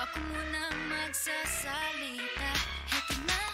Ako munang magsasalita. Heto na